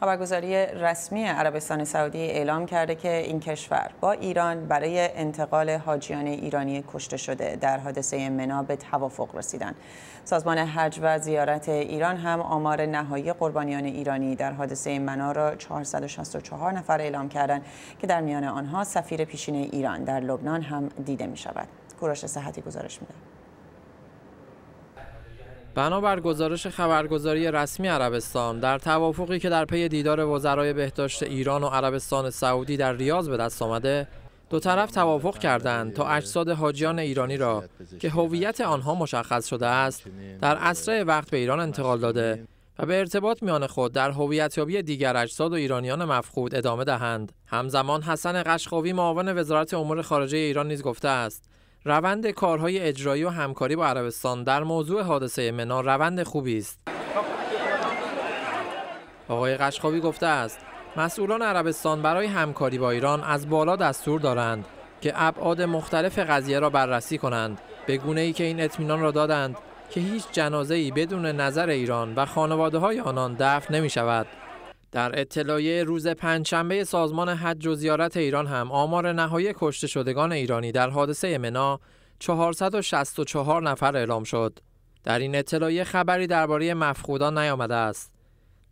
خبرگزاری رسمی عربستان سعودی اعلام کرده که این کشور با ایران برای انتقال حاجیان ایرانی کشته شده در حادثه منا به توافق رسیدند. سازمان حج و زیارت ایران هم آمار نهایی قربانیان ایرانی در حادثه منا را 464 نفر اعلام کردند که در میان آنها سفیر پیشین ایران در لبنان هم دیده می شود. کوروش صحتی گزارش میده. بنابر گزارش خبرگزاری رسمی عربستان در توافقی که در پی دیدار وزرای بهداشت ایران و عربستان سعودی در ریاض به دست آمده دو طرف توافق کردند تا اجساد حاجیان ایرانی را که هویت آنها مشخص شده است در اسرع وقت به ایران انتقال داده و به ارتباط میان خود در هویتیابی دیگر اجساد و ایرانیان مفقود ادامه دهند. همزمان حسن قشقاوی معاون وزارت امور خارجه ایران نیز گفته است روند کارهای اجرایی و همکاری با عربستان در موضوع حادثه منا روند خوبی است. آقای قشقاوی گفته است مسئولان عربستان برای همکاری با ایران از بالا دستور دارند که ابعاد مختلف قضیه را بررسی کنند به گونه ای که این اطمینان را دادند که هیچ جنازه ای بدون نظر ایران و خانواده های آنان دفن نمی شود. در اطلاعیه روز پنجشنبه سازمان حج و زیارت ایران هم آمار نهایی کشته شدگان ایرانی در حادثه منا 464 نفر اعلام شد. در این اطلاعیه خبری درباره مفقودان نیامده است.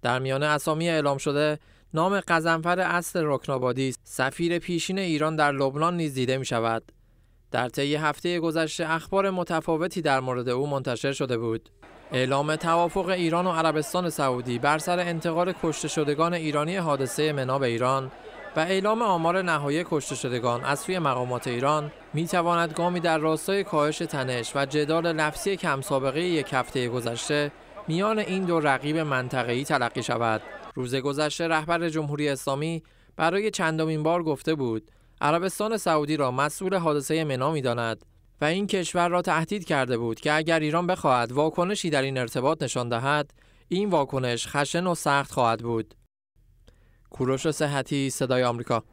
در میان اسامی اعلام شده نام قزنفر اصل رکنابادی سفیر پیشین ایران در لبنان نیز دیده می شود. در طی هفته گذشته اخبار متفاوتی در مورد او منتشر شده بود. اعلام توافق ایران و عربستان سعودی بر سر انتقال کشته شدگان ایرانی حادثه منا به ایران و اعلام آمار نهایی کشته شدگان از سوی مقامات ایران می تواند گامی در راستای کاهش تنش و جدال لفظی کم سابقه یک هفته گذشته میان این دو رقیب منطقه‌ای تلقی شود. روز گذشته رهبر جمهوری اسلامی برای چندمین بار گفته بود عربستان سعودی را مسئول حادثه منا می‌داند و این کشور را تهدید کرده بود که اگر ایران بخواهد واکنشی در این ارتباط نشان دهد این واکنش خشن و سخت خواهد بود. کوروش صحتی صدای آمریکا.